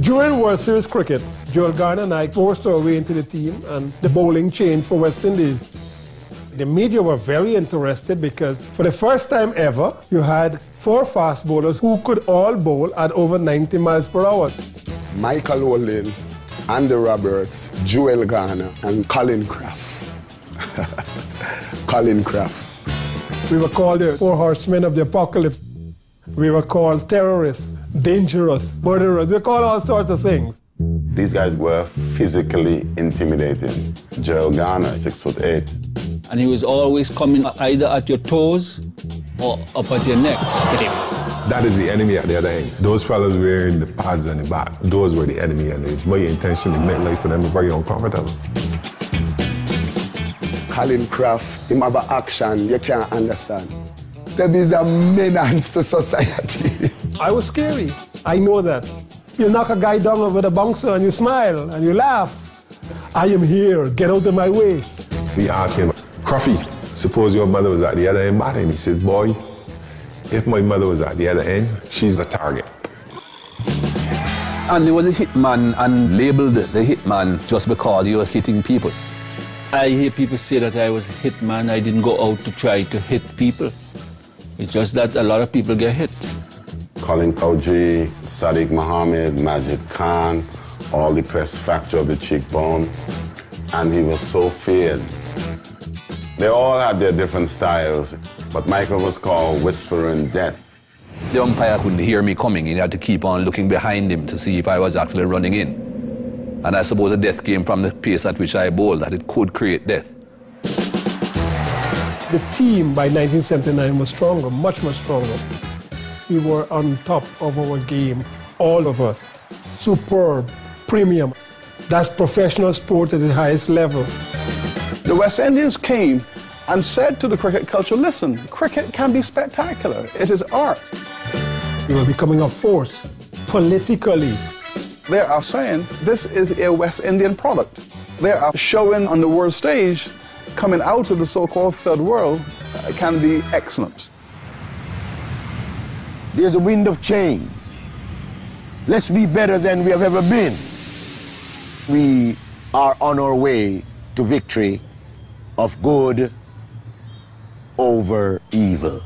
During World Series cricket, Joel Garner and I forced our way into the team and the bowling changed for West Indies. The media were very interested because for the first time ever, you had four fast bowlers who could all bowl at over 90 miles per hour. Michael Holding, Andy Roberts, Joel Garner, and Colin Croft. Colin Croft. We were called the four horsemen of the apocalypse. We were called terrorists, dangerous, murderers. We call all sorts of things. These guys were physically intimidating. Joel Garner, six foot eight. And he was always coming either at your toes or up at your neck. That is the enemy at the other end. Those fellas wearing the pads on the back, those were the enemy, and it's my intention to make life for them very uncomfortable. Colin Croft, him have an action you can't understand. There is a menace to society. I was scary. I know that. You knock a guy down with a bouncer and you smile and you laugh. I am here. Get out of my way. We asked him, Cruffy, suppose your mother was at the other end batting. He said, boy, if my mother was at the other end, she's the target. And he was a hitman and labeled the hitman just because he was hitting people. I hear people say that I was a hitman. I didn't go out to try to hit people. It's just that a lot of people get hit. Colin Cowdrey, Sadiq Mohammed, Majid Khan, all the press fracture of the cheekbone. And he was so feared. They all had their different styles, but Michael was called Whispering Death. The umpire couldn't hear me coming. He had to keep on looking behind him to see if I was actually running in. And I suppose the death came from the pace at which I bowled, that it could create death. The team by 1979 was stronger, much, much stronger. We were on top of our game, all of us. Superb, premium. That's professional sport at the highest level. The West Indians came and said to the cricket culture, listen, cricket can be spectacular. It is art. We were becoming a force politically. They are saying this is a West Indian product. They are showing on the world stage, coming out of the so-called third world, uh, can be excellent. There's a wind of change. Let's be better than we have ever been. We are on our way to victory of good over evil.